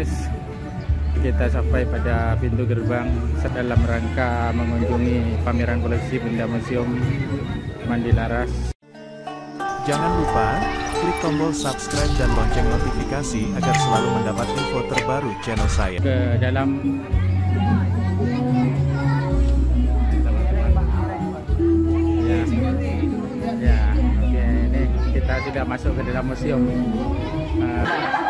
guys. Kita sampai pada pintu gerbang dalam rangka mengunjungi pameran koleksi benda museum Mandilaras Jangan lupa klik tombol subscribe dan lonceng notifikasi agar selalu mendapat info terbaru channel saya. ke dalam. Ya ya oke ini kita sudah masuk ke dalam museum. Eh,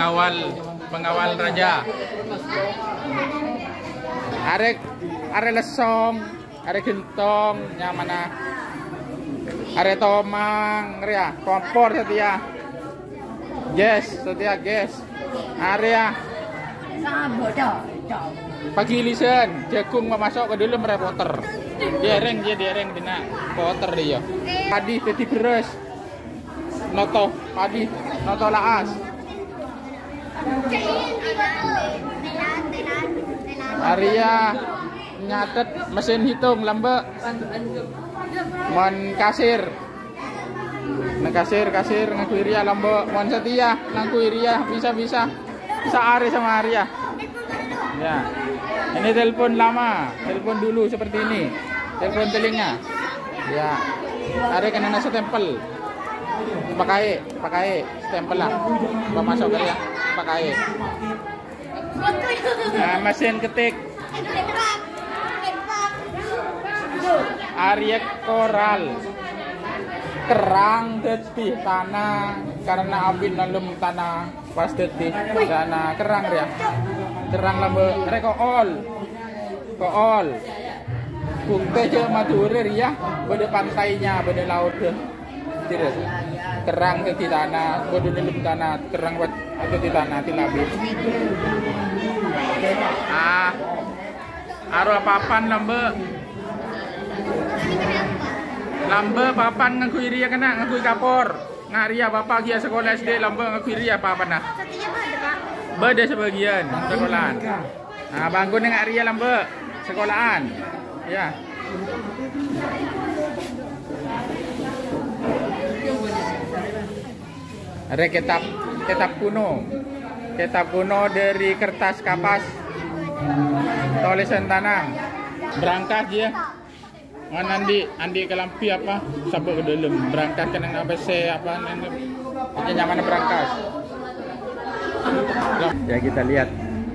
pengawal pengawal raja. Arek arek lesong arek gentong nyamana arek tomang ria kompor setia yes setia yes area pagi lisen jagung mau masuk ke dalam reporter dereng dia dereng dina poter dia. Padi teti beres. Noto padi noto laas Arya nyatet mesin hitung lambe. Mon kasir. Nang kasir kasir ngaku Iria lambe. Mon setia ngaku Iria. Bisa bisa. Bisa Ari sama Arya. Ya. Ini telepon lama. Telepon dulu seperti ini. Telepon telinga. Ya. Ada kena nasi tempel pakai pakai stempel lah. Gak masuk kali ya. Pakai. Nah, mesin ketik. Arya koral. Kerang tetih tanah karena abin nalum tanah pas tetih tanah. Kerang ya kerang lambe mereka all kool Bukti je Madura ya, pada pantainya, pada laut deh. Tidak. Kerang ke di tanah, pada dalam tanah, kerang buat atau di tanah tilabi. Ah, arwah papan lambe. Lambe papan ngakui ria kena ngakui kapor. Ngaria bapak dia sekolah SD lambe ngakui ria papan nah. Beda sebagian sekolahan. Nah, bangun dengan ria lambe sekolahan. Ya. Ada kitab kitab kuno. Kitab kuno dari kertas kapas tulisan tanah. Berangkat dia. Mana Andi, Andi kelampi apa? Sabuk ke dalam. Berangkat ke nang ABC apa Ini nyaman berangkat. Ya kita lihat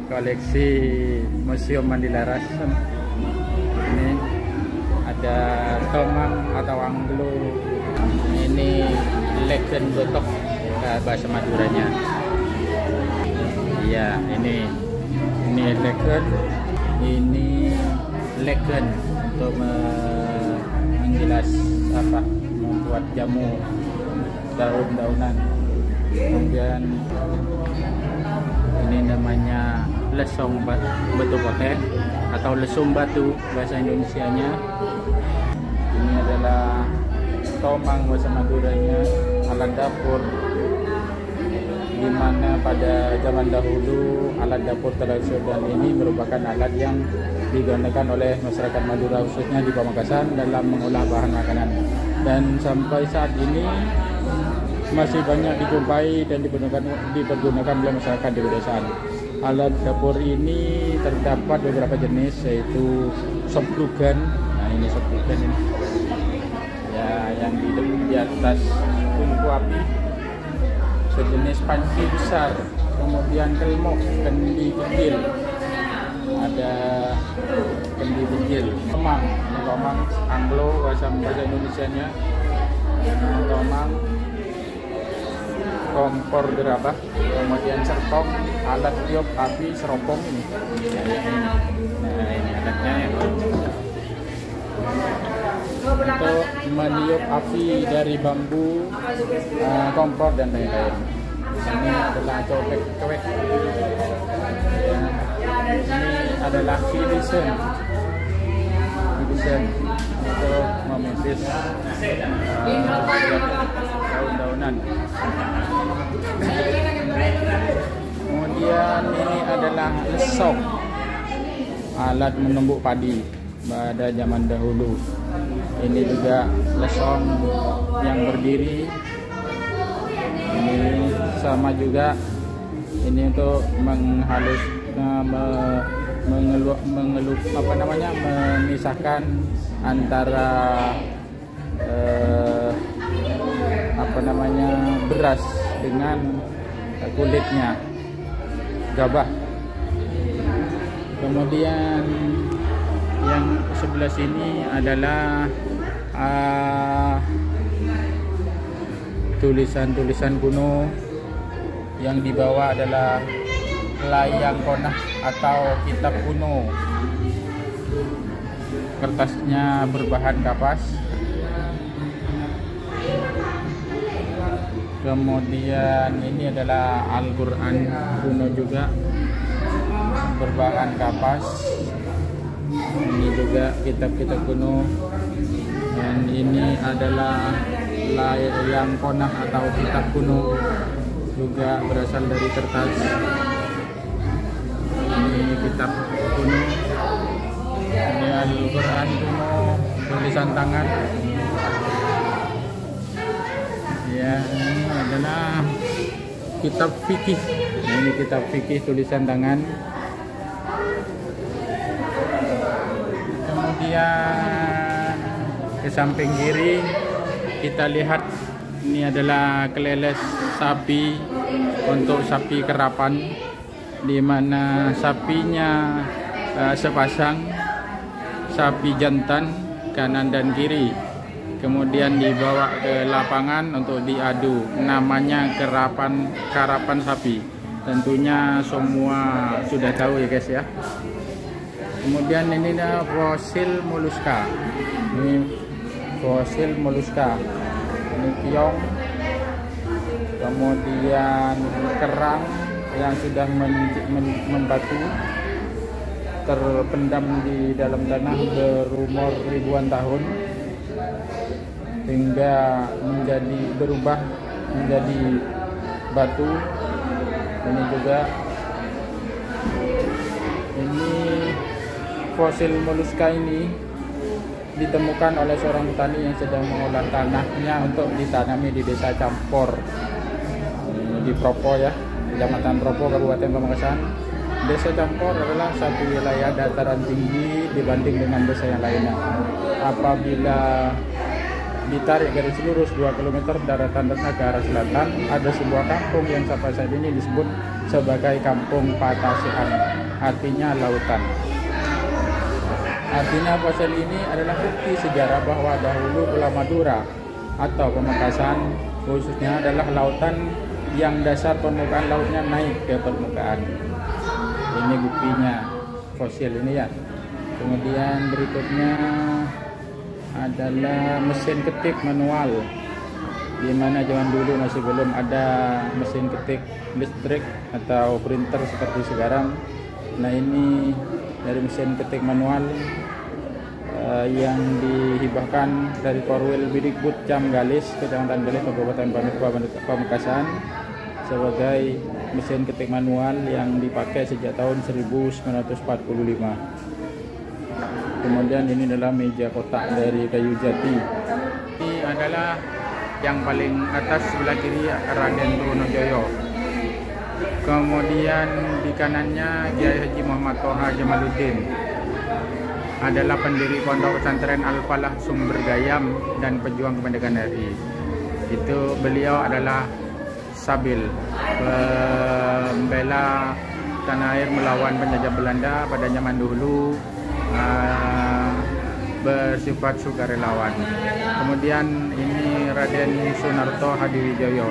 koleksi Museum Mandilaras. Ini ada tomang atau anglo. Ini legend botok bahasa Maduranya. Iya, ini ini legend, ini legend untuk me- menjelas apa membuat jamu daun-daunan. Kemudian ini namanya lesong bat- batu potek atau lesung batu bahasa Indonesianya. Ini adalah tomang bahasa Maduranya, alat dapur, di mana pada zaman dahulu alat dapur tradisional ini merupakan alat yang digunakan oleh masyarakat Madura khususnya di Pamekasan dalam mengolah bahan makanan dan sampai saat ini masih banyak dijumpai dan dipergunakan dipergunakan oleh masyarakat di pedesaan. Alat dapur ini terdapat beberapa jenis yaitu sop. Nah ini sop ini. Ya yang di di atas tungku api sejenis panci besar kemudian kelmok kendi kecil. Ada kendi kecil. Tomang tomang anglo bahasa bahasa Indonesia nya tomang kompor gerabah kemudian serpong alat tiup api seropong ini. nah ini alatnya ya untuk meniup api dari bambu uh, kompor dan lain-lain. Ini adalah cobek cobek ini adalah finishing finishing untuk memipis uh, daun-daunan. Kemudian ini adalah lesok alat menumbuk padi pada zaman dahulu. Ini juga lesong yang berdiri. Ini sama juga. Ini untuk menghalus eh, me- mengelup, mengelup apa namanya memisahkan antara eh, apa namanya beras dengan kulitnya gabah. Kemudian yang sebelah sini adalah ah, tulisan-tulisan kuno. Yang dibawa adalah layang konah atau kitab kuno. Kertasnya berbahan kapas. Kemudian ini adalah Al-Quran kuno juga. Berbahan kapas ini juga kitab-kitab kuno dan ini adalah layang konah atau kitab kuno juga berasal dari kertas. Ini kitab kuno ini Al-Quran kuno tulisan tangan. Ya ini adalah kitab fikih. Ini kitab fikih tulisan tangan kemudian ke samping kiri. Kita lihat ini adalah keleles sapi untuk sapi kerapan di mana sapinya eh, sepasang sapi jantan kanan dan kiri. Kemudian dibawa ke lapangan untuk diadu. Namanya kerapan karapan sapi. Tentunya semua sudah tahu ya guys ya kemudian ini ada fosil moluska. Ini fosil moluska. Ini kiong kemudian kerang yang sudah men- membatu terpendam di dalam tanah berumur ribuan tahun hingga menjadi berubah menjadi batu. Ini juga fosil moluska ini ditemukan oleh seorang petani yang sedang mengolah tanahnya untuk ditanami di desa Campor. Di Propo ya Kecamatan Propo Kabupaten Pamekasan. Desa Campor adalah satu wilayah dataran tinggi dibanding dengan desa yang lainnya. Apabila ditarik garis lurus 2 km daratan tanah ke arah selatan ada sebuah kampung yang sampai saat ini disebut sebagai kampung Patasian artinya lautan artinya fosil ini adalah bukti sejarah bahwa dahulu Pulau Madura atau Pamekasan khususnya adalah lautan yang dasar permukaan lautnya naik ke permukaan. Ini buktinya fosil ini ya. Kemudian berikutnya adalah mesin ketik manual di mana zaman dulu masih belum ada mesin ketik listrik atau printer seperti sekarang. Nah ini dari mesin ketik manual eh, yang dihibahkan dari Korwil Bidikbud Cam Galis Kecamatan Galis Kabupaten Pamekasan sebagai mesin ketik manual yang dipakai sejak tahun 1945. Kemudian ini adalah meja kotak dari kayu jati. Ini adalah yang paling atas sebelah kiri Raden Trunojoyo. Kemudian di kanannya Kiai Haji Muhammad Toha Jamaluddin adalah pendiri Pondok Pesantren Al-Falah Sumber Gayam dan pejuang kemerdekaan RI. Itu beliau adalah Sabil pembela tanah air melawan penjajah Belanda pada zaman dahulu uh, bersifat sukarelawan. Kemudian ini Raden Sunarto Hadiwijoyo,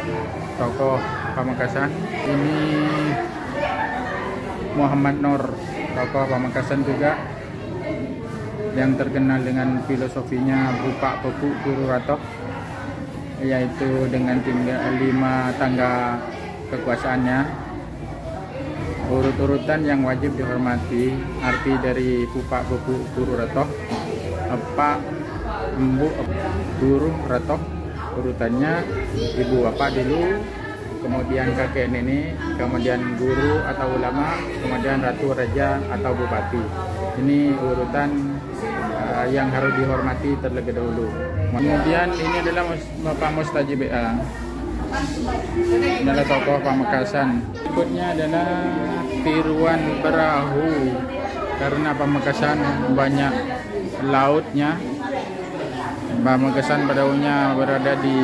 tokoh Pamekasan. Ini Muhammad Nur, tokoh Pamekasan juga yang terkenal dengan filosofinya Bupak Guru Ratok yaitu dengan tinggal lima tangga kekuasaannya. Urut-urutan yang wajib dihormati arti dari Bupak Guru Ratok apa Embu Guru Ratok urutannya ibu bapak dulu kemudian kakek nenek kemudian guru atau ulama kemudian ratu raja atau bupati. Ini urutan yang harus dihormati terlebih dahulu. Kemudian ini adalah Bapak Mustajib BA. Ini adalah tokoh Pamekasan. Berikutnya adalah tiruan perahu karena Pamekasan banyak lautnya. Pamekasan perahunya berada di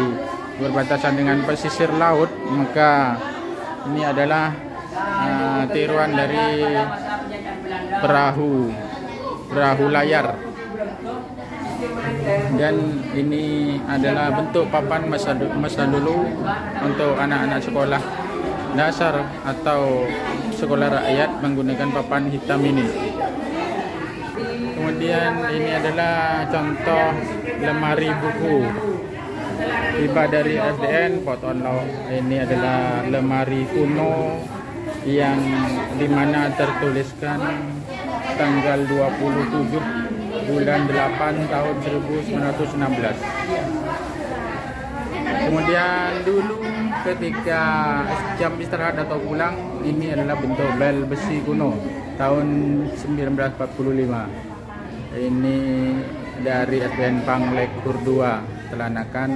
berbatasan dengan pesisir laut, maka ini adalah uh, tiruan dari perahu perahu layar dan ini adalah bentuk papan masa, masa dulu untuk anak-anak sekolah dasar atau sekolah rakyat menggunakan papan hitam ini. Kemudian ini adalah contoh lemari buku. Tiba dari SDN Poton ini adalah lemari kuno yang di mana tertuliskan tanggal 27 bulan 8 tahun 1916 kemudian dulu ketika jam istirahat atau pulang ini adalah bentuk bel besi kuno tahun 1945 ini dari SDN Panglektur 2 Telanakan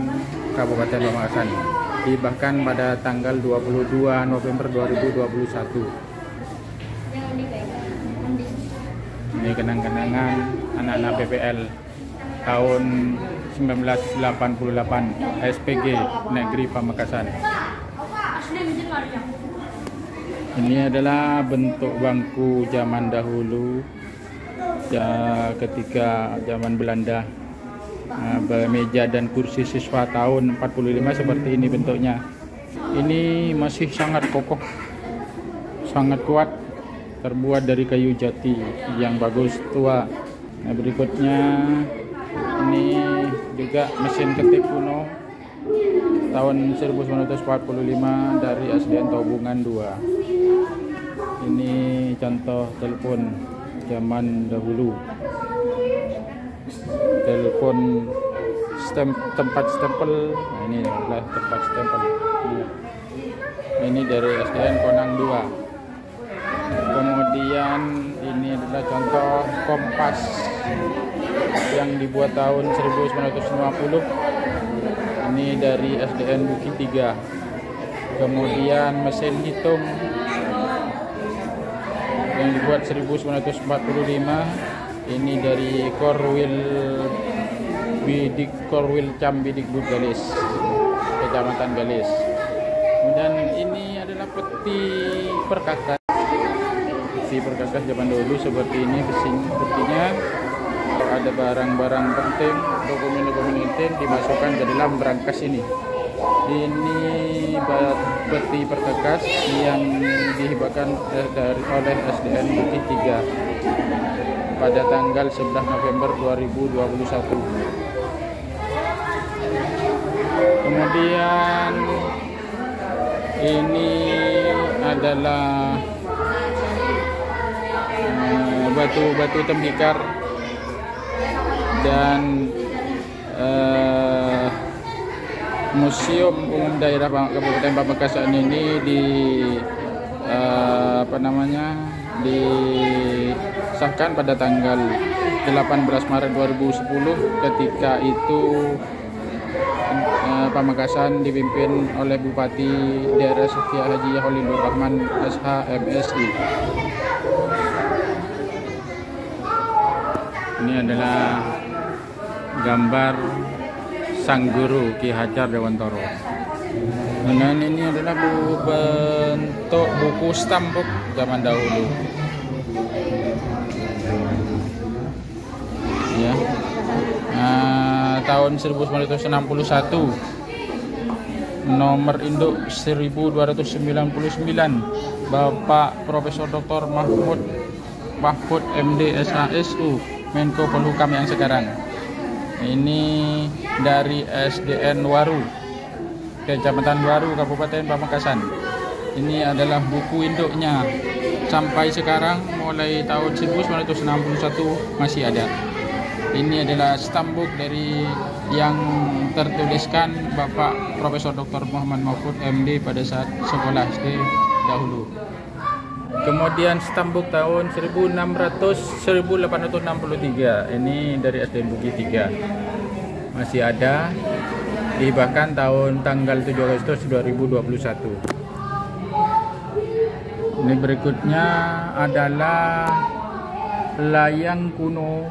Kabupaten Pamekasan. Dibahkan pada tanggal 22 November 2021 ini kenang-kenangan anak-anak PPL tahun 1988 SPG Negeri Pamekasan. Ini adalah bentuk bangku zaman dahulu ya, ketika zaman Belanda nah, meja dan kursi siswa tahun 45 seperti ini bentuknya. Ini masih sangat kokoh sangat kuat terbuat dari kayu jati yang bagus tua nah berikutnya ini juga mesin ketik kuno tahun 1945 dari SDN Tobungan 2 ini contoh telepon zaman dahulu. Telepon stem, tempat stempel. Nah ini adalah tempat stempel. Ini dari SDN Konang 2 kemudian ini adalah contoh kompas yang dibuat tahun 1950 ini dari SDN Bukit 3 kemudian mesin hitung yang dibuat 1945 ini dari Korwil Bidik Korwil Cambidikbud Galis Kecamatan Galis. Kemudian ini adalah peti perkakas. Peti perkakas zaman dulu seperti ini besinya kalau ada barang-barang penting dokumen-dokumen penting dimasukkan ke dalam berangkas ini ini peti perkakas yang dihibahkan dari oleh SDN Bukit 3 pada tanggal 11 November 2021 kemudian ini adalah batu-batu uh, tembikar dan uh, Museum Umum Daerah Kabupaten Pamekasan ini di eh, apa namanya disahkan pada tanggal 18 Maret 2010 ketika itu eh, Pamekasan dipimpin oleh Bupati Daerah Setia Haji Holilur Rahman SH MSI. Ini adalah gambar sang guru Ki Hajar Dewantoro. Dan ini adalah bu- bentuk buku stambuk zaman dahulu. Ya. Nah, tahun 1961 nomor induk 1299 Bapak Profesor Dr. Mahmud Mahfud MD SHSU Menko Polhukam yang sekarang ini dari SDN Waru Kecamatan Waru Kabupaten Pamekasan ini adalah buku induknya sampai sekarang mulai tahun 1961 masih ada ini adalah stambuk dari yang tertuliskan Bapak Profesor Dr. Muhammad Mahfud MD pada saat sekolah SD dahulu. Kemudian stambuk tahun 1600 1863 ini dari SD Bukit 3 masih ada di bahkan tahun tanggal 7 Agustus 2021. Ini berikutnya adalah layang kuno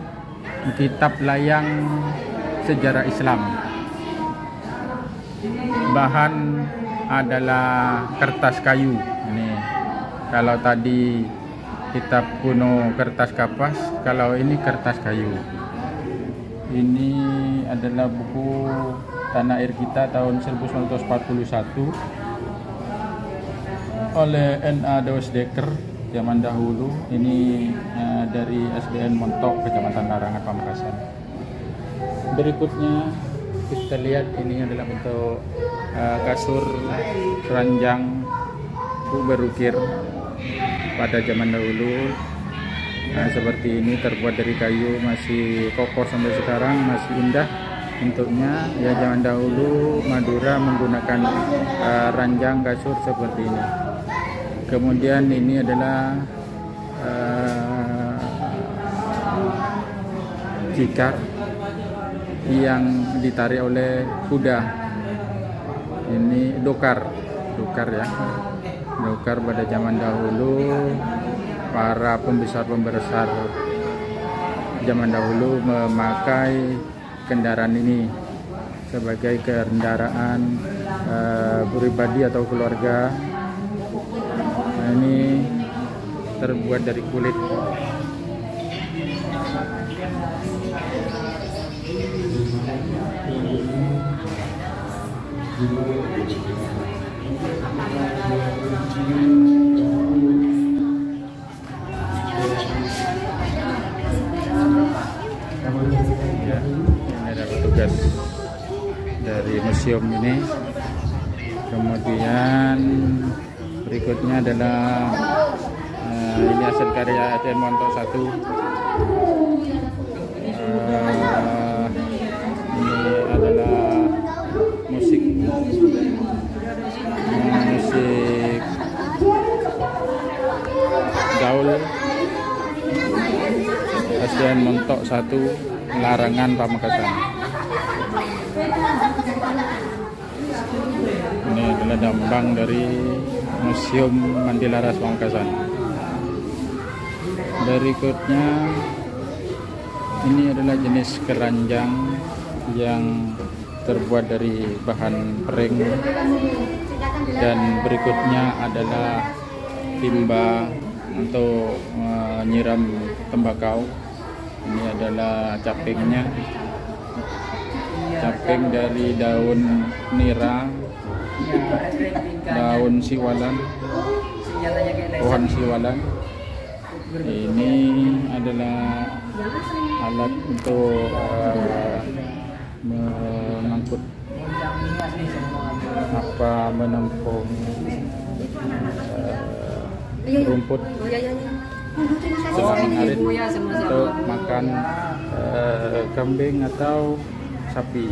kitab layang sejarah Islam. Bahan adalah kertas kayu. Kalau tadi kitab kuno kertas kapas, kalau ini kertas kayu. Ini adalah buku Tanah Air Kita tahun 1941 oleh N.A. Deus Dekker zaman dahulu ini eh, dari SDN Montok Kecamatan Larangan Pamekasan berikutnya kita lihat ini adalah bentuk eh, kasur ranjang berukir pada zaman dahulu. Nah, seperti ini terbuat dari kayu masih kokoh sampai sekarang masih indah bentuknya. Ya zaman dahulu Madura menggunakan eh, ranjang kasur seperti ini. Kemudian ini adalah uh, yang ditarik oleh kuda. Ini dokar dokar ya dokar pada zaman dahulu para pembesar-pembesar zaman dahulu memakai kendaraan ini sebagai kendaraan uh, pribadi atau keluarga Nah, ini terbuat dari kulit. Ya, ini dari museum ini. Kemudian berikutnya adalah eh, ini hasil karya Etienne Montok 1 Eh, ini adalah musik gaul Etienne Montok 1 Larangan Pamekasan. Ini adalah dambang dari Museum Mandilaras Pamekasan. Berikutnya ini adalah jenis keranjang yang terbuat dari bahan pering. Dan berikutnya adalah timba untuk menyiram tembakau. Ini adalah capingnya. Caping dari daun nira daun siwalan pohon siwalan ini adalah alat untuk uh, mengangkut apa menampung uh, rumput selang arit untuk makan uh, kambing atau sapi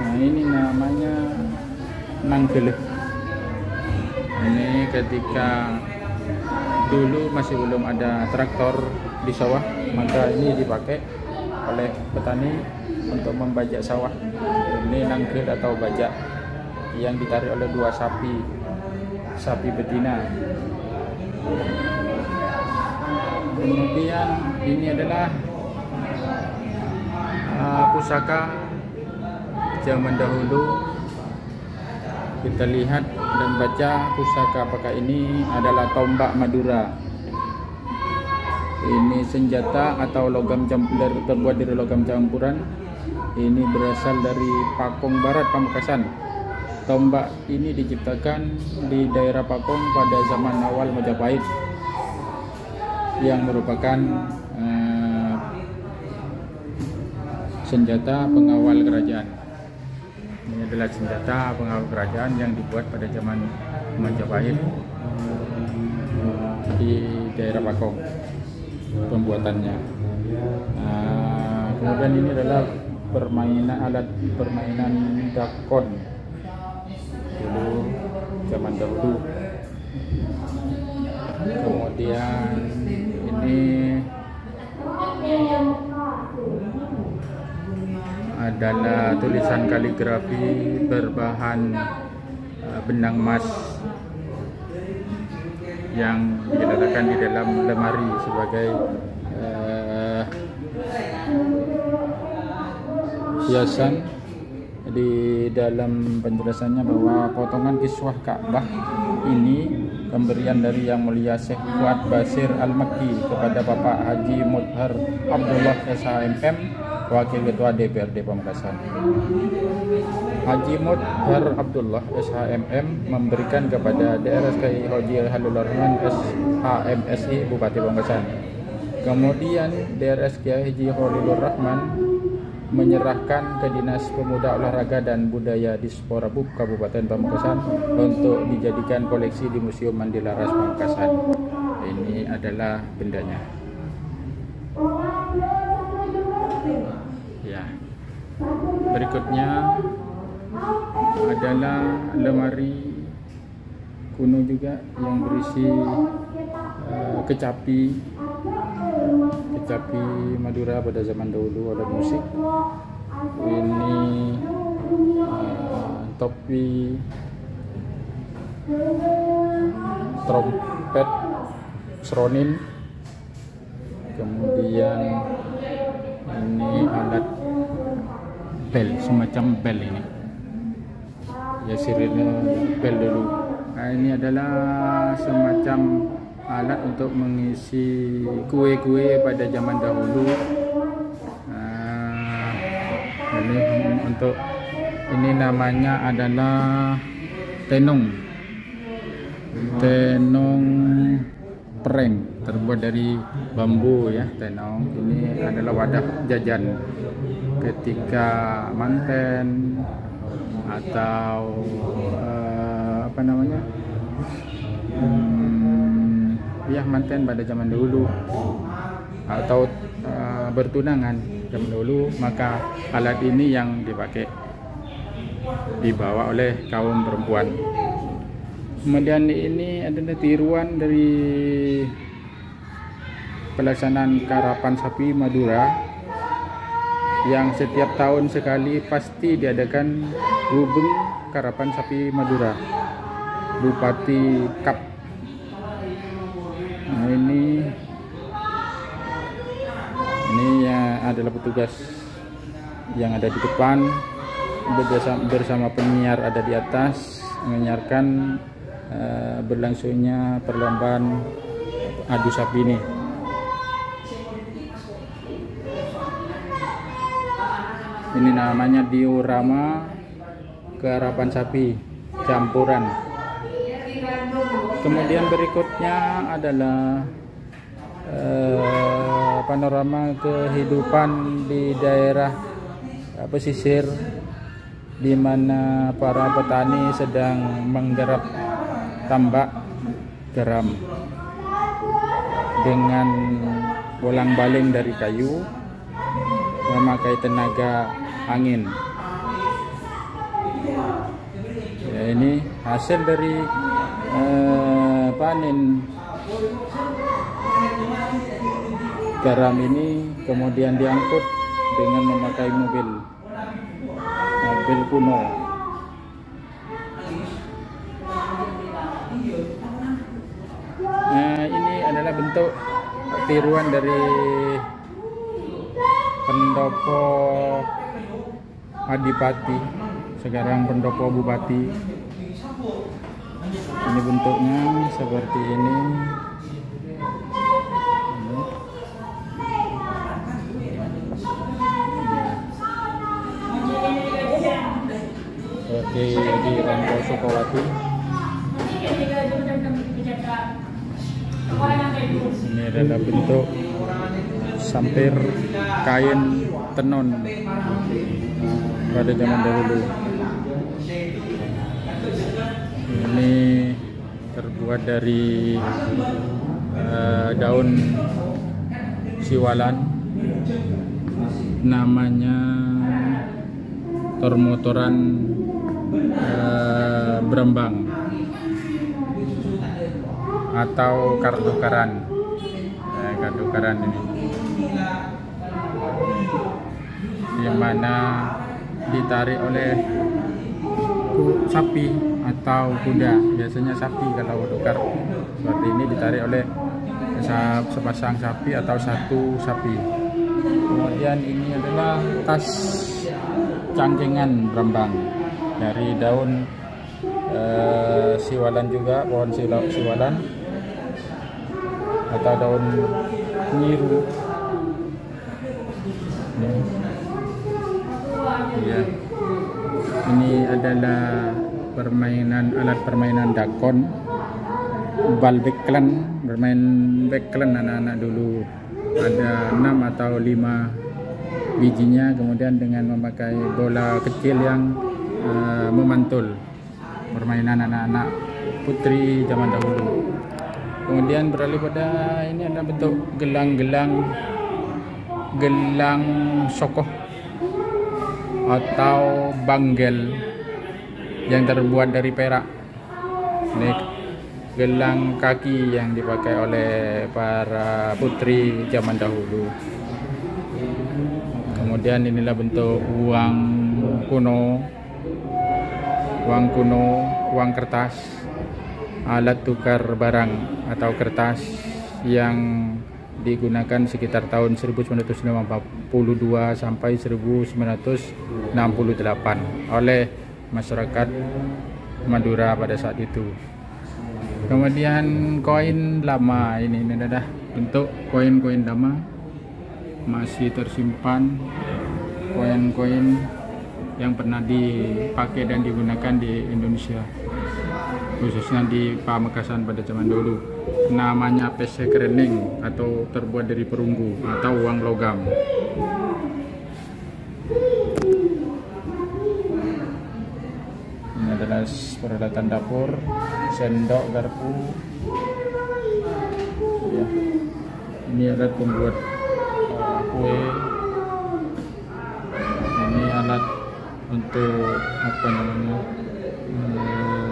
nah, ini namanya nanggeleh. Ini ketika dulu masih belum ada traktor di sawah, maka ini dipakai oleh petani untuk membajak sawah. Ini nangkel atau bajak yang ditarik oleh dua sapi, sapi betina. Kemudian ini adalah uh, pusaka zaman dahulu. Kita lihat dan baca pusaka apakah ini adalah tombak Madura. Ini senjata atau logam campur terbuat dari logam campuran. Ini berasal dari Pakong Barat Pamekasan tombak ini diciptakan di daerah Pakong pada zaman awal Majapahit yang merupakan uh, senjata pengawal kerajaan. Ini adalah senjata pengawal kerajaan yang dibuat pada zaman Majapahit di daerah Pakong pembuatannya. Nah, kemudian ini adalah permainan alat permainan dakon zaman dahulu. Kemudian ini adalah tulisan kaligrafi berbahan uh, benang emas yang diletakkan di dalam lemari sebagai uh, hiasan di dalam penjelasannya bahwa potongan kiswah Ka'bah ini pemberian dari Yang Mulia Syekh Fuad Basir Al-Makki kepada Bapak Haji Mudhar Abdullah SHMM Wakil Ketua DPRD Pamekasan. Haji Mudhar Abdullah SHMM memberikan kepada DRSKI Haji Halul Rahman SHMSI Bupati Pamekasan. Kemudian DRSKI Haji Halilur Rahman menyerahkan ke Dinas Pemuda Olahraga dan Budaya Dispora BUP Kabupaten Pamekasan untuk dijadikan koleksi di Museum Mandilaras Pamekasan. Ini adalah bendanya. Ya. Berikutnya adalah lemari kuno juga yang berisi uh, kecapi kecapi Madura pada zaman dahulu alat musik. Ini uh, topi trompet seronin kemudian ini alat bel semacam bel ini. Ya sirine bel dulu. Nah, ini adalah semacam alat untuk mengisi kue-kue pada zaman dahulu. Nah, ini untuk ini namanya adalah tenong tenong prank terbuat dari bambu ya tenong ini adalah wadah jajan ketika manten atau uh, apa namanya? Hmm, ya manten pada zaman dahulu atau uh, bertunangan zaman dahulu maka alat ini yang dipakai dibawa oleh kaum perempuan. Kemudian ini adalah tiruan dari pelaksanaan karapan sapi Madura yang setiap tahun sekali pasti diadakan hubung karapan sapi Madura Bupati Kap nah ini ini ya adalah petugas yang ada di depan. Bersama, bersama penyiar ada di atas menyiarkan uh, berlangsungnya perlombaan adu sapi ini. Ini namanya diorama keharapan sapi campuran kemudian berikutnya adalah eh, panorama kehidupan di daerah eh, pesisir di mana para petani sedang menggarap tambak garam dengan bolang-baling dari kayu memakai tenaga angin. Ini hasil dari eh, panen. Garam ini kemudian diangkut dengan memakai mobil. Mobil kuno. Nah ini adalah bentuk tiruan dari pendopo Adipati. Sekarang pendopo Bupati ini bentuknya seperti ini. Seperti di Rangko Sukawati ini adalah bentuk sampir kain tenun. Pada zaman dahulu ini terbuat dari eh, daun siwalan. Namanya tormotoran eh, berembang atau kartukaran. Eh, kartukaran ini. Yang mana ditarik oleh sapi atau kuda. Biasanya sapi kalau tukar seperti ini ditarik oleh sa- sepasang sapi atau satu sapi. Kemudian ini adalah tas cangkingan berembang dari daun eh, siwalan juga pohon siwalan. Atau daun nyiru Ini. Ya. Ini adalah permainan alat permainan dakon bal beklen bermain beklen anak-anak dulu. Ada enam atau lima bijinya kemudian dengan memakai bola kecil yang eh, memantul. Permainan anak-anak putri zaman dahulu. Kemudian beralih pada ini adalah bentuk gelang-gelang gelang sokoh atau banggel yang terbuat dari perak. Ini gelang kaki yang dipakai oleh para putri zaman dahulu. Kemudian inilah bentuk uang kuno, uang kuno, uang kertas, alat tukar barang atau kertas yang digunakan sekitar tahun 1982 sampai 1968 oleh masyarakat Madura pada saat itu. Kemudian koin lama ini, ini adalah bentuk koin-koin lama masih tersimpan. Koin-koin yang pernah dipakai dan digunakan di Indonesia khususnya di Pamekasan pada zaman dulu. Namanya pesek kerening atau terbuat dari perunggu atau uang logam adalah peralatan dapur sendok garpu. Ya. ini alat pembuat uh, kue. Ini alat untuk apa namanya hmm,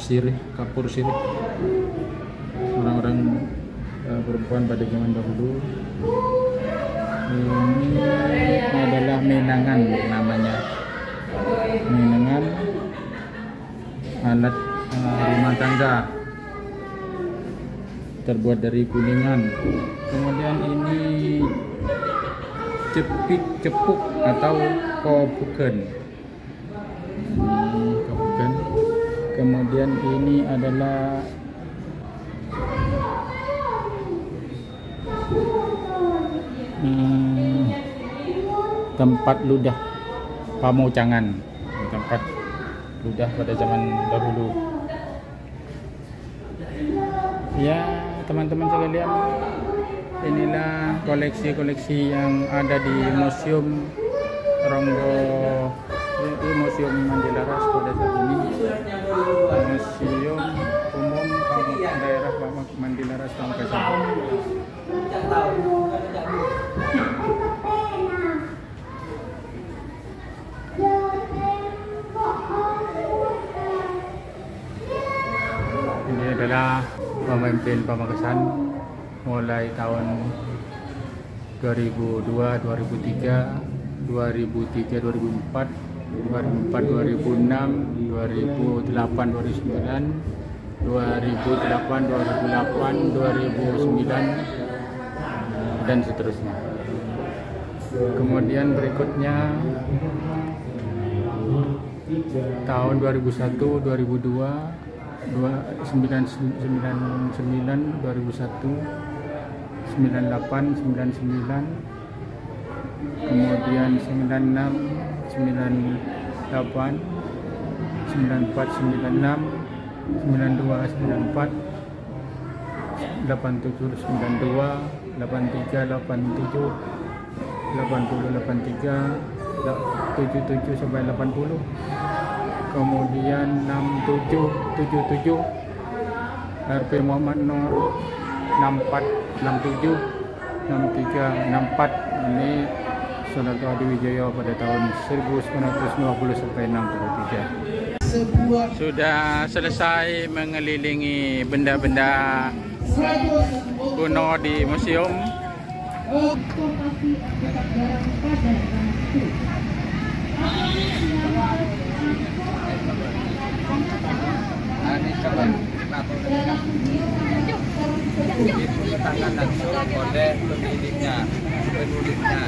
sirih kapur sirih. Orang-orang uh, perempuan pada zaman dahulu. Ini adalah menangan namanya menangan alat uh, rumah tangga terbuat dari kuningan. Kemudian ini cepik cepuk atau kobuken ini kobuken kemudian ini adalah hmm, tempat ludah tempat ludah pada zaman dahulu. Ya teman-teman sekalian inilah koleksi-koleksi yang ada di museum Ronggo di museum Mandilaras pada saat ini. Museum umum daerah Mandilaras Pamekasan adalah pemimpin Pamekasan mulai tahun 2002, 2003, 2003, 2004, 2004, 2006, 2008, 2009, 2008, 2008, 2009 dan seterusnya. Kemudian berikutnya tahun 2001, 2002, 99, 2001, 98 99 kemudian 96 98 94 96 92 94 87 92 83 87 80 83 77 sampai 80 kemudian 67 77 RP Muhammad Nur 64 67 63 64 ini Sonato Adi Wijaya pada tahun 1950 sampai 63 sudah selesai mengelilingi benda-benda kuno di museum tangan langsung oleh pemiliknya penulisnya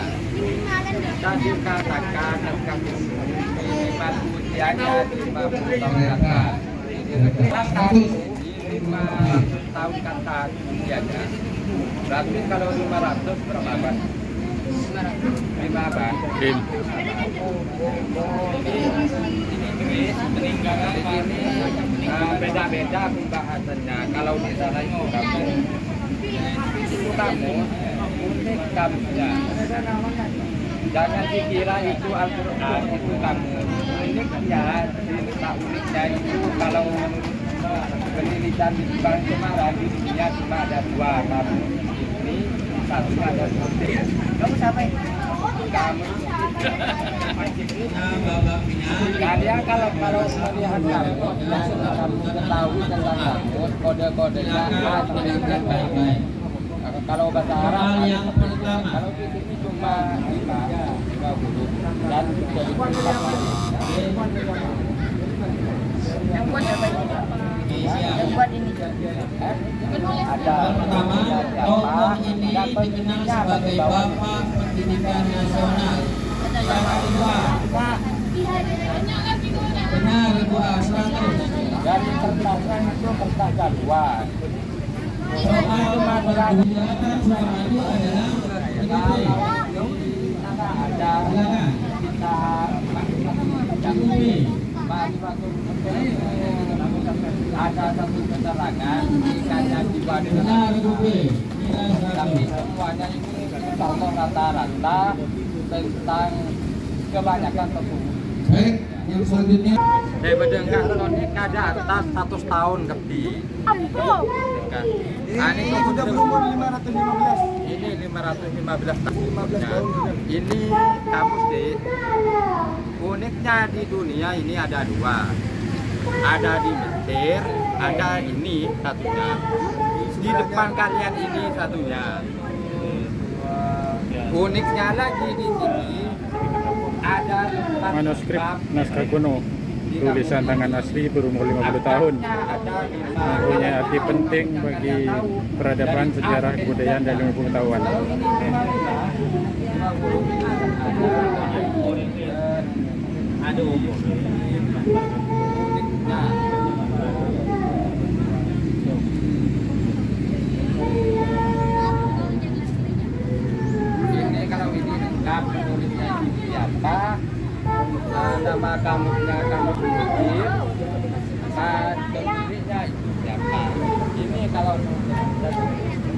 dan dikatakan kami minimal usianya 50 tahun kata lima tahun kata usianya berarti kalau 500 berapa ban? 5 ban Dim. ini ini uh, beda-beda pembahasannya kalau itu kamu kamu unik kamunya jangan dikira itu Al-Quran itu kamu uniknya cerita uniknya itu kalau penelitian di Bang Semarang di dunia cuma ada dua kamu ini satu ada putih kamu siapa kamu Kalian kalau kalau melihat kamu dan kamu ketahui tentang kamu kode-kodenya baik-baik. Kalau bahasa Arab kalau di sini cuma lima lima huruf dan jadi Yang buat apa ini? Yang buat ini. Ada penulisnya siapa? dan penyanyinya sebagai bapak pendidikan nasional. Benar ibu A 100 dari kertasnya itu kertas jagoan. Soal perbudakan Suramadu adalah ada silakan. kita B. ada satu keterangan di kaca jiwa dengan Benar Ibu B. Nilai tapi 100. semuanya ini contoh rata-rata tentang kebanyakan tersebut. Baik, yang selanjutnya Saya mendengar ini kada atas 100 tahun kepi. Ampun. Nah, ini sudah berumur 515. Ini 515 tahun. 15 tahun Ini kamus deh. Uniknya di dunia ini ada dua. Ada di Mesir, ada ini satunya. Di depan kalian ini satunya. Uniknya lagi di sini ada manuskrip naskah kuno tulisan tangan asli berumur 50 tahun mempunyai arti penting bagi peradaban, sejarah, kebudayaan, dan ilmu pengetahuan. Aduh. Ini kalau ini lengkap penulisnya itu siapa? Eh, nama kamusnya kamu tulis. Nah, pemiliknya itu siapa? Ini kalau lengkap itu.